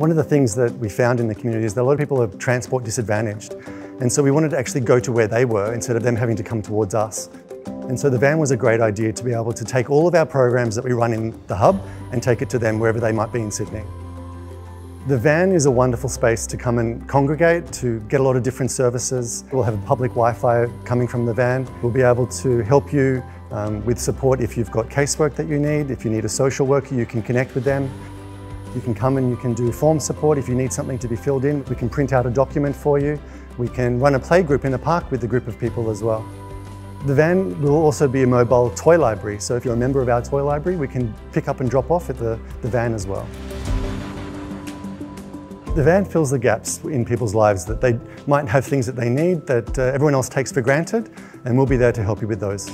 One of the things that we found in the community is that a lot of people are transport disadvantaged. And so we wanted to actually go to where they were instead of them having to come towards us. And so the van was a great idea to be able to take all of our programs that we run in the hub and take it to them wherever they might be in Sydney. The van is a wonderful space to come and congregate, to get a lot of different services. We'll have public Wi-Fi coming from the van. We'll be able to help you um, with support if you've got casework that you need. If you need a social worker, you can connect with them. You can come and you can do form support if you need something to be filled in. We can print out a document for you. We can run a play group in the park with a group of people as well. The van will also be a mobile toy library, so if you're a member of our toy library, we can pick up and drop off at the, the van as well. The van fills the gaps in people's lives that they might have things that they need that uh, everyone else takes for granted, and we'll be there to help you with those.